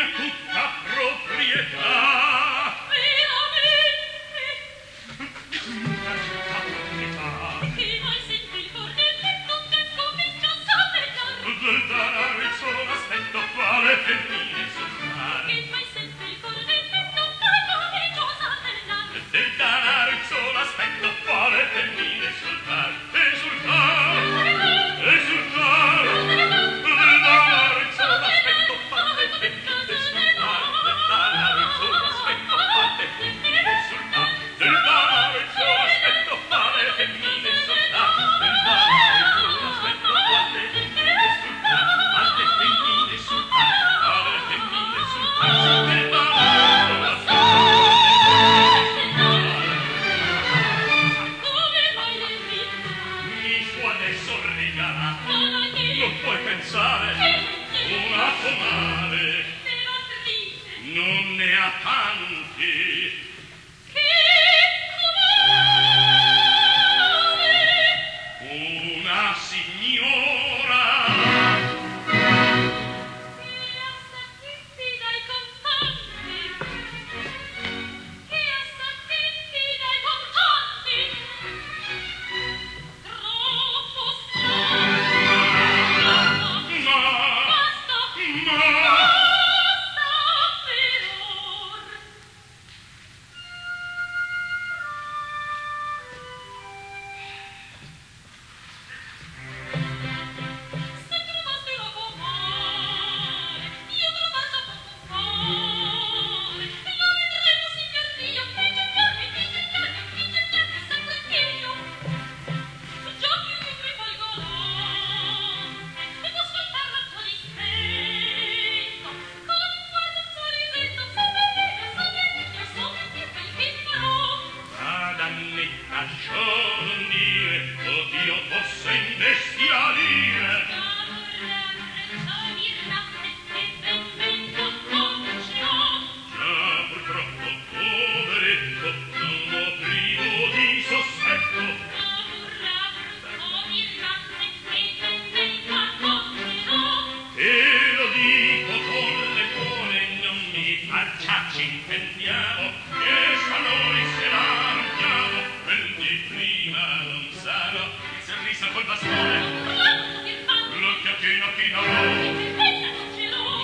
mia tutta proprietà.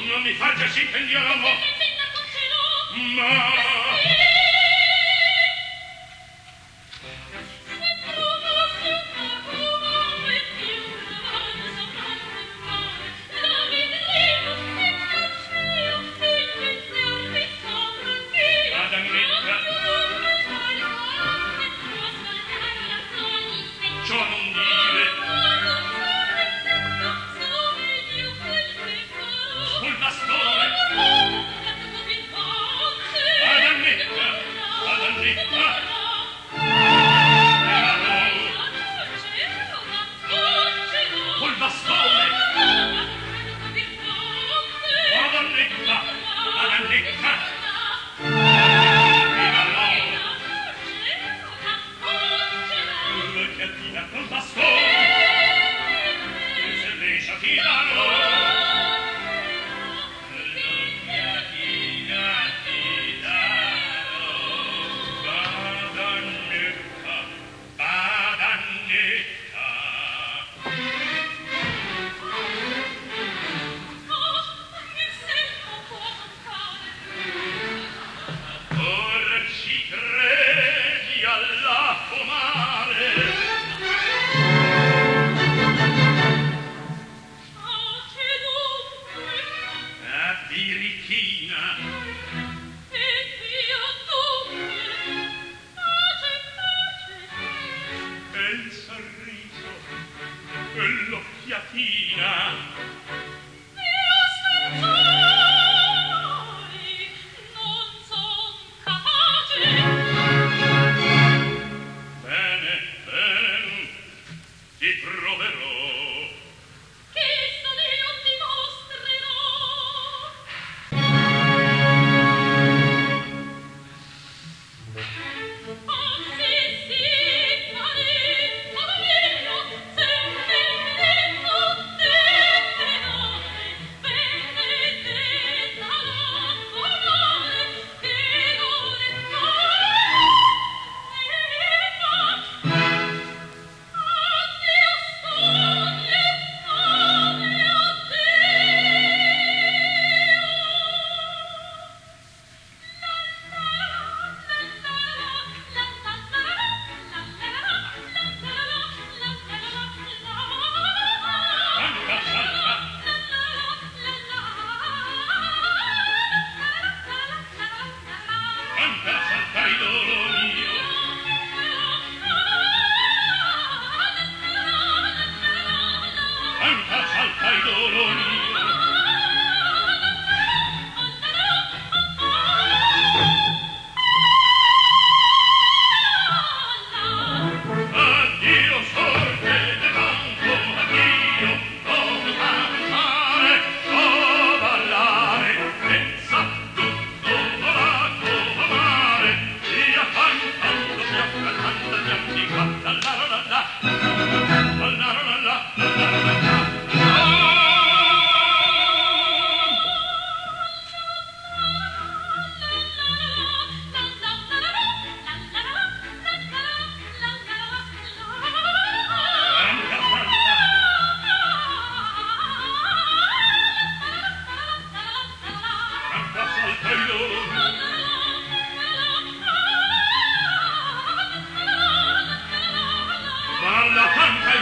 Non mi faccia scintendire l'uomo! Ma... Johnny.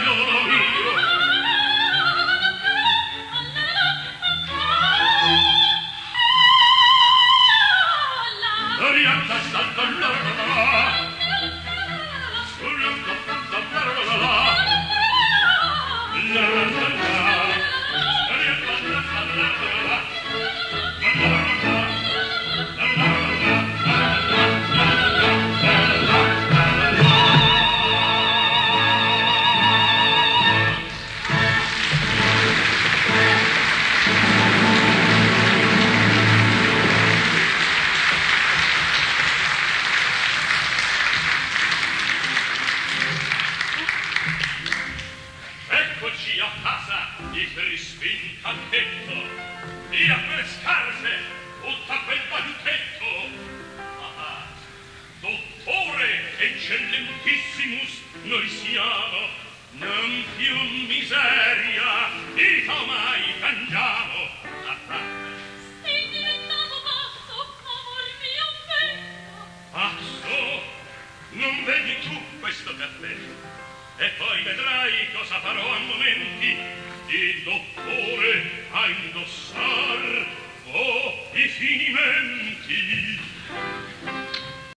Lord. via quelle scarpe! Butta quel pagliucchetto! Ah, dottore eccellentissimus, noi siamo, non più miseria, vita mai cangiamo! Ah, ah. Sei diventato pazzo, amor mio, pensa! Pazzo? Non vedi tu questo caffè? E poi vedrai cosa farò a momenti, il dottore ha indossato